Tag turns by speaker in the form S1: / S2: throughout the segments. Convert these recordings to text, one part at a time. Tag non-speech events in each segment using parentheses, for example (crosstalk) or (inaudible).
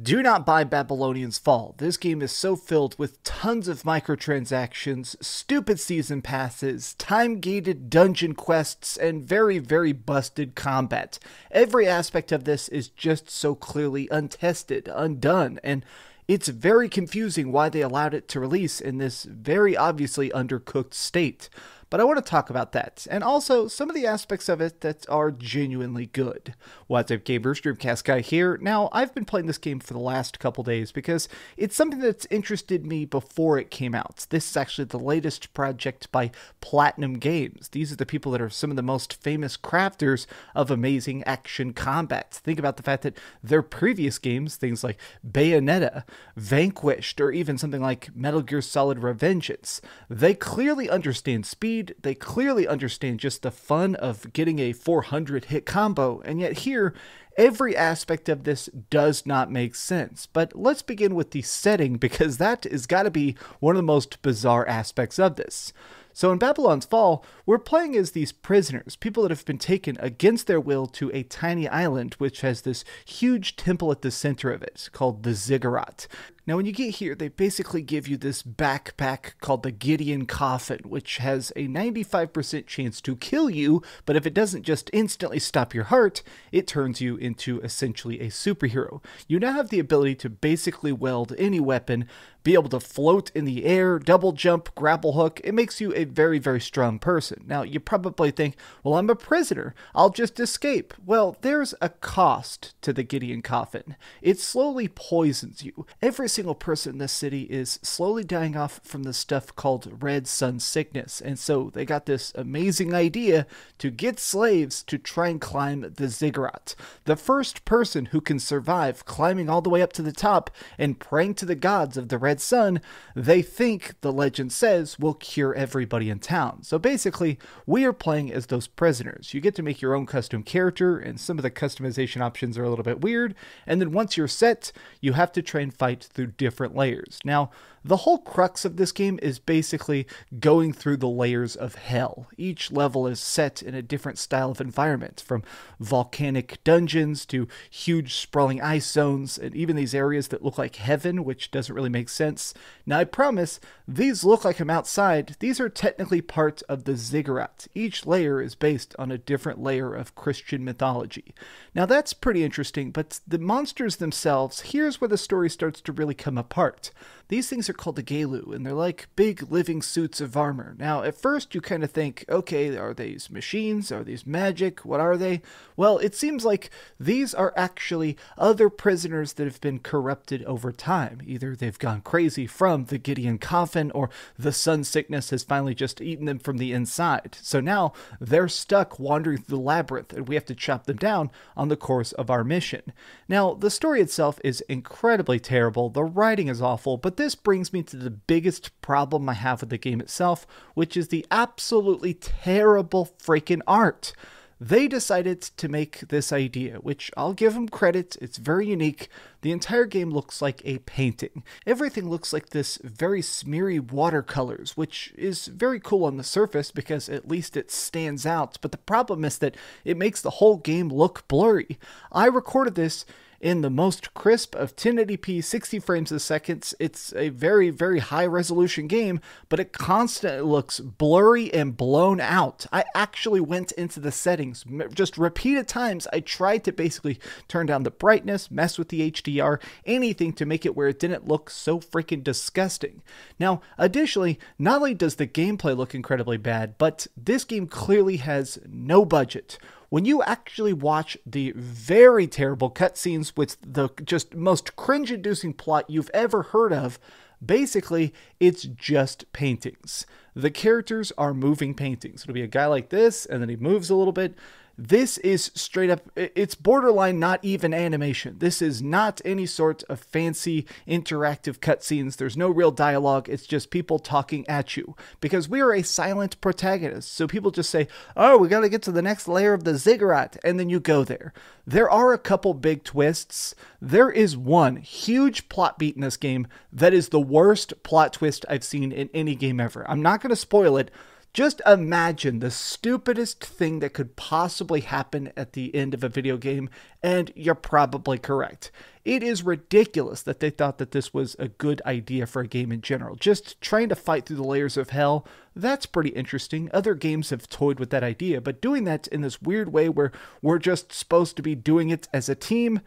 S1: Do not buy Babylon's Fall. This game is so filled with tons of microtransactions, stupid season passes, time gated dungeon quests, and very, very busted combat. Every aspect of this is just so clearly untested, undone, and it's very confusing why they allowed it to release in this very obviously undercooked state. But I want to talk about that, and also some of the aspects of it that are genuinely good. What's up, gamers? Dreamcast Guy here. Now, I've been playing this game for the last couple days because it's something that's interested me before it came out. This is actually the latest project by Platinum Games. These are the people that are some of the most famous crafters of amazing action combat. Think about the fact that their previous games, things like Bayonetta, Vanquished, or even something like Metal Gear Solid Revengeance, they clearly understand speed they clearly understand just the fun of getting a 400 hit combo, and yet here, every aspect of this does not make sense. But let's begin with the setting because that has got to be one of the most bizarre aspects of this. So in Babylon's Fall, we're playing as these prisoners, people that have been taken against their will to a tiny island which has this huge temple at the center of it called the Ziggurat. Now, when you get here, they basically give you this backpack called the Gideon Coffin, which has a 95% chance to kill you, but if it doesn't just instantly stop your heart, it turns you into essentially a superhero. You now have the ability to basically weld any weapon, be able to float in the air, double jump, grapple hook. It makes you a very, very strong person. Now, you probably think, well, I'm a prisoner. I'll just escape. Well, there's a cost to the Gideon Coffin. It slowly poisons you. Every single person in this city is slowly dying off from the stuff called red sun sickness. And so they got this amazing idea to get slaves to try and climb the ziggurat. The first person who can survive climbing all the way up to the top and praying to the gods of the red sun, they think, the legend says, will cure everybody in town. So basically, we are playing as those prisoners. You get to make your own custom character, and some of the customization options are a little bit weird. And then once you're set, you have to try and fight through different layers. Now, the whole crux of this game is basically going through the layers of hell. Each level is set in a different style of environment, from volcanic dungeons to huge sprawling ice zones, and even these areas that look like heaven, which doesn't really make sense. Now, I promise, these look like I'm outside. These are technically part of the ziggurat. Each layer is based on a different layer of Christian mythology. Now, that's pretty interesting, but the monsters themselves, here's where the story starts to really come apart. These things are called the Gallu, and they're like big living suits of armor. Now, at first, you kind of think, okay, are these machines? Are these magic? What are they? Well, it seems like these are actually other prisoners that have been corrupted over time. Either they've gone crazy from the Gideon coffin, or the sun sickness has finally just eaten them from the inside. So now they're stuck wandering through the labyrinth, and we have to chop them down on the course of our mission. Now, the story itself is incredibly terrible, the writing is awful, but this brings me to the biggest problem I have with the game itself, which is the absolutely terrible freaking art. They decided to make this idea, which I'll give them credit, it's very unique. The entire game looks like a painting. Everything looks like this very smeary watercolors, which is very cool on the surface because at least it stands out. But the problem is that it makes the whole game look blurry. I recorded this in the most crisp of 1080p 60 frames a second. It's a very, very high resolution game, but it constantly looks blurry and blown out. I actually went into the settings just repeated times. I tried to basically turn down the brightness, mess with the HDR, anything to make it where it didn't look so freaking disgusting. Now, additionally, not only does the gameplay look incredibly bad, but this game clearly has no budget when you actually watch the very terrible cutscenes with the just most cringe inducing plot you've ever heard of, basically it's just paintings. The characters are moving paintings. It'll be a guy like this, and then he moves a little bit. This is straight up, it's borderline not even animation. This is not any sort of fancy interactive cutscenes. There's no real dialogue. It's just people talking at you because we are a silent protagonist. So people just say, oh, we got to get to the next layer of the ziggurat. And then you go there. There are a couple big twists. There is one huge plot beat in this game that is the worst plot twist I've seen in any game ever. I'm not going to spoil it Just imagine the stupidest thing that could possibly happen at the end of a video game, and you're probably correct. It is ridiculous that they thought that this was a good idea for a game in general. Just trying to fight through the layers of hell, that's pretty interesting. Other games have toyed with that idea, but doing that in this weird way where we're just supposed to be doing it as a team,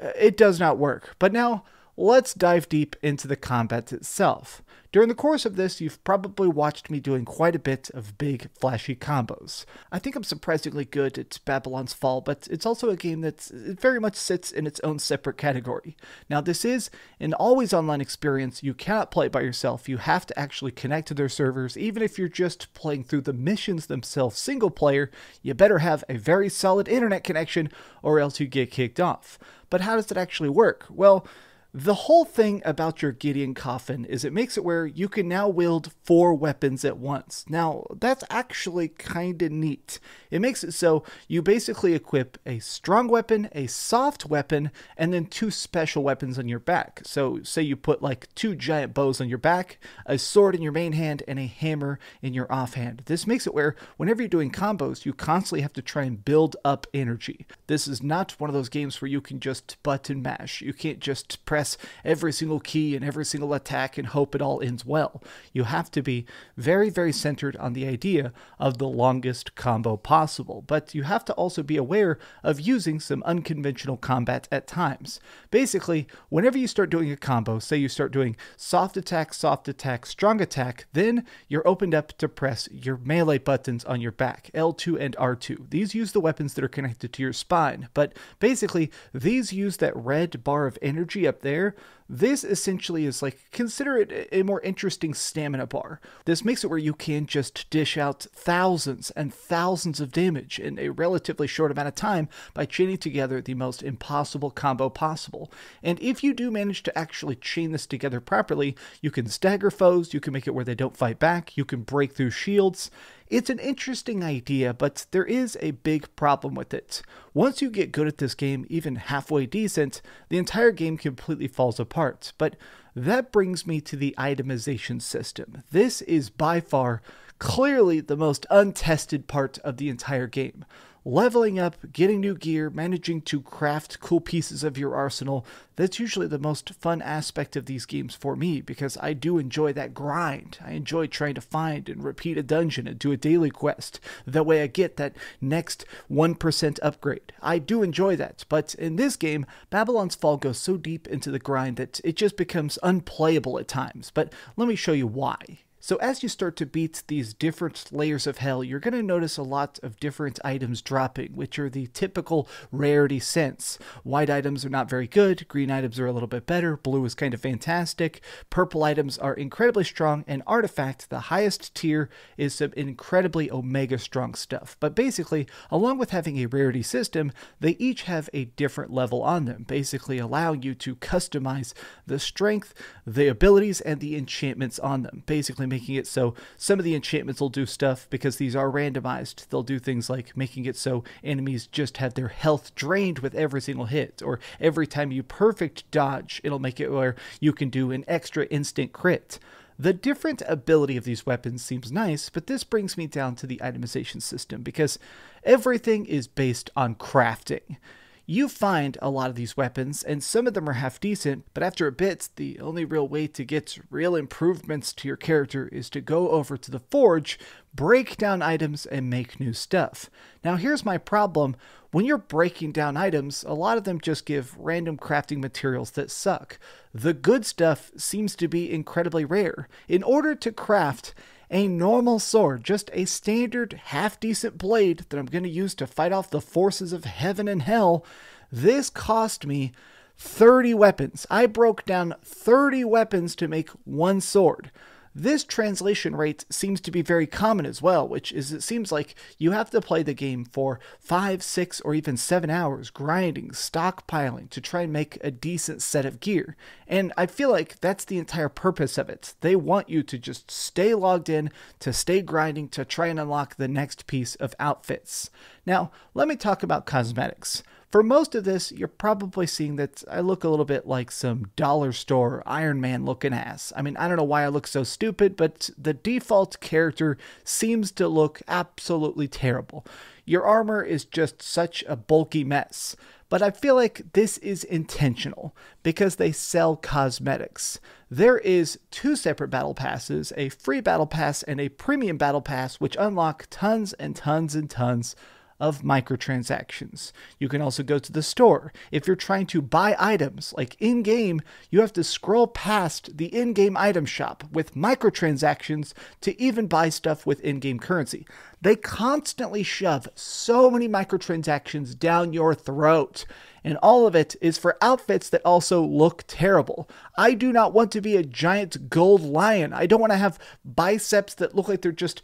S1: uh, it does not work. But now, let's dive deep into the combat itself. During the course of this, you've probably watched me doing quite a bit of big, flashy combos. I think I'm surprisingly good at Babylon's Fall, but it's also a game that very much sits in its own separate category. Now, this is an always online experience. You cannot play it by yourself. You have to actually connect to their servers. Even if you're just playing through the missions themselves single player, you better have a very solid internet connection or else you get kicked off. But how does it actually work? Well, the whole thing about your Gideon coffin is it makes it where you can now wield four weapons at once. Now, that's actually kind of neat. It makes it so you basically equip a strong weapon, a soft weapon, and then two special weapons on your back. So, say you put like two giant bows on your back, a sword in your main hand, and a hammer in your offhand. This makes it where whenever you're doing combos, you constantly have to try and build up energy. This is not one of those games where you can just button mash. You can't just press every single key and every single attack and hope it all ends well. You have to be very, very centered on the idea of the longest combo possible, but you have to also be aware of using some unconventional combat at times. Basically, whenever you start doing a combo, say you start doing soft attack, soft attack, strong attack, then you're opened up to press your melee buttons on your back, L2 and R2. These use the weapons that are connected to your spine, but basically, these use that red bar of energy up there this essentially is like consider it a more interesting stamina bar. This makes it where you can just dish out thousands and thousands of damage in a relatively short amount of time by chaining together the most impossible combo possible. And if you do manage to actually chain this together properly, you can stagger foes, you can make it where they don't fight back, you can break through shields, it's an interesting idea, but there is a big problem with it. Once you get good at this game, even halfway decent, the entire game completely falls apart. But that brings me to the itemization system. This is by far clearly the most untested part of the entire game leveling up, getting new gear, managing to craft cool pieces of your arsenal. That's usually the most fun aspect of these games for me because I do enjoy that grind. I enjoy trying to find and repeat a dungeon and do a daily quest. That way I get that next 1% upgrade. I do enjoy that, but in this game, Babylon's Fall goes so deep into the grind that it just becomes unplayable at times. But let me show you why. So as you start to beat these different layers of hell, you're going to notice a lot of different items dropping, which are the typical rarity sense. White items are not very good, green items are a little bit better, blue is kind of fantastic, purple items are incredibly strong, and artifact, the highest tier, is some incredibly omega strong stuff. But basically, along with having a rarity system, they each have a different level on them, basically allowing you to customize the strength, the abilities, and the enchantments on them, basically making it so some of the enchantments will do stuff because these are randomized. They'll do things like making it so enemies just have their health drained with every single hit, or every time you perfect dodge, it'll make it where you can do an extra instant crit. The different ability of these weapons seems nice, but this brings me down to the itemization system because everything is based on crafting you find a lot of these weapons, and some of them are half decent, but after a bit, the only real way to get real improvements to your character is to go over to the forge, break down items, and make new stuff. Now, here's my problem. When you're breaking down items, a lot of them just give random crafting materials that suck. The good stuff seems to be incredibly rare. In order to craft a normal sword, just a standard half decent blade that I'm going to use to fight off the forces of heaven and hell. This cost me 30 weapons. I broke down 30 weapons to make one sword. This translation rate seems to be very common as well, which is it seems like you have to play the game for five, six, or even seven hours grinding, stockpiling to try and make a decent set of gear. And I feel like that's the entire purpose of it. They want you to just stay logged in, to stay grinding, to try and unlock the next piece of outfits. Now, let me talk about cosmetics. For most of this, you're probably seeing that I look a little bit like some dollar store Iron Man looking ass. I mean, I don't know why I look so stupid, but the default character seems to look absolutely terrible. Your armor is just such a bulky mess. But I feel like this is intentional because they sell cosmetics. There is two separate battle passes, a free battle pass and a premium battle pass which unlock tons and tons and tons of microtransactions. You can also go to the store. If you're trying to buy items, like in game, you have to scroll past the in game item shop with microtransactions to even buy stuff with in game currency. They constantly shove so many microtransactions down your throat. And all of it is for outfits that also look terrible. I do not want to be a giant gold lion. I don't want to have biceps that look like they're just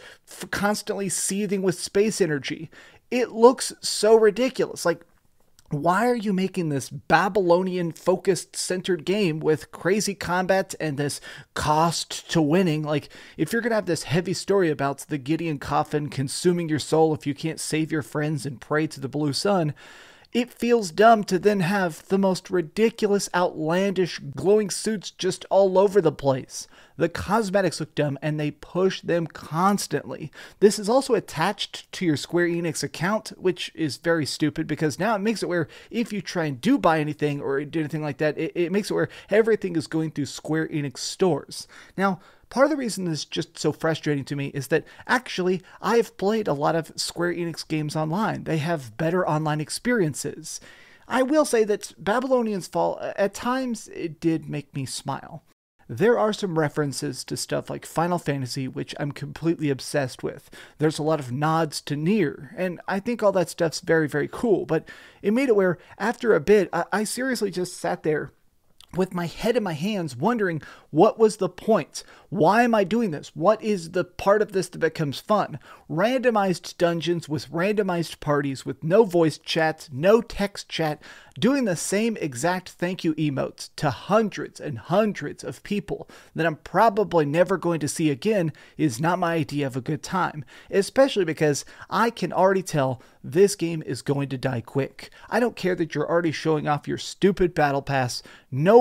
S1: constantly seething with space energy. It looks so ridiculous. Like, why are you making this Babylonian focused centered game with crazy combat and this cost to winning? Like, if you're going to have this heavy story about the Gideon coffin consuming your soul if you can't save your friends and pray to the blue sun, it feels dumb to then have the most ridiculous, outlandish glowing suits just all over the place. The cosmetics look dumb and they push them constantly. This is also attached to your Square Enix account, which is very stupid because now it makes it where if you try and do buy anything or do anything like that, it, it makes it where everything is going through Square Enix stores. Now, Part of the reason this is just so frustrating to me is that actually I've played a lot of Square Enix games online. They have better online experiences. I will say that Babylon's Fall, at times, it did make me smile. There are some references to stuff like Final Fantasy, which I'm completely obsessed with. There's a lot of nods to Nier, and I think all that stuff's very, very cool, but it made it where, after a bit, I, I seriously just sat there with my head in my hands, wondering what was the point? Why am I doing this? What is the part of this that becomes fun? Randomized dungeons with randomized parties with no voice chats, no text chat, doing the same exact thank you emotes to hundreds and hundreds of people that I'm probably never going to see again is not my idea of a good time, especially because I can already tell this game is going to die quick. I don't care that you're already showing off your stupid battle pass.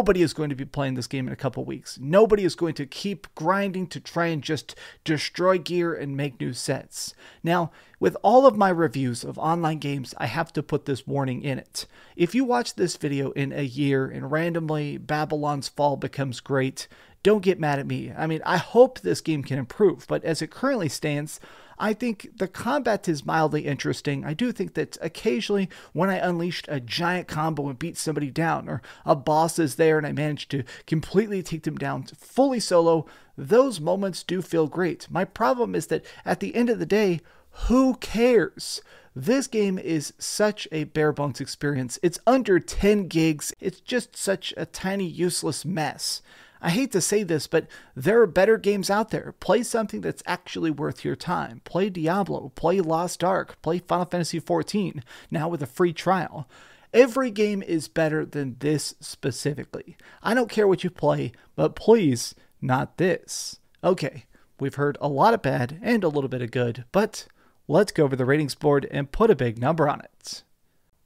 S1: Nobody is going to be playing this game in a couple weeks. Nobody is going to keep grinding to try and just destroy gear and make new sets. Now, with all of my reviews of online games, I have to put this warning in it. If you watch this video in a year and randomly Babylon's Fall becomes great, don't get mad at me. I mean, I hope this game can improve, but as it currently stands, I think the combat is mildly interesting. I do think that occasionally when I unleashed a giant combo and beat somebody down, or a boss is there and I managed to completely take them down fully solo, those moments do feel great. My problem is that at the end of the day, who cares? This game is such a bare bones experience. It's under 10 gigs. It's just such a tiny, useless mess. I hate to say this, but there are better games out there. Play something that's actually worth your time. Play Diablo, play Lost Ark, play Final Fantasy XIV, now with a free trial. Every game is better than this specifically. I don't care what you play, but please, not this. Okay, we've heard a lot of bad and a little bit of good, but let's go over the ratings board and put a big number on it.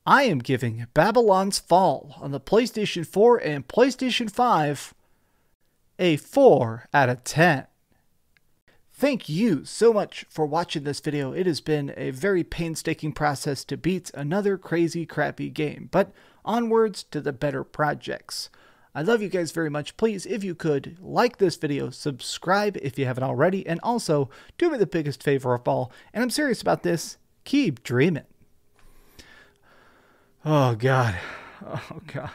S1: I am giving Babylon's Fall on the PlayStation 4 and PlayStation 5 a 4 out of 10. Thank you so much for watching this video. It has been a very painstaking process to beat another crazy crappy game, but onwards to the better projects. I love you guys very much. Please, if you could, like this video, subscribe if you haven't already, and also do me the biggest favor of all, and I'm serious about this, keep dreaming. Oh, God. (laughs) Oh, God.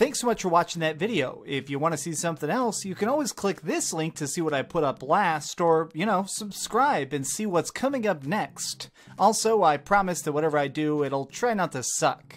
S1: Thanks so much for watching that video. If you want to see something else, you can always click this link to see what I put up last, or, you know, subscribe and see what's coming up next. Also, I promise that whatever I do, it'll try not to suck.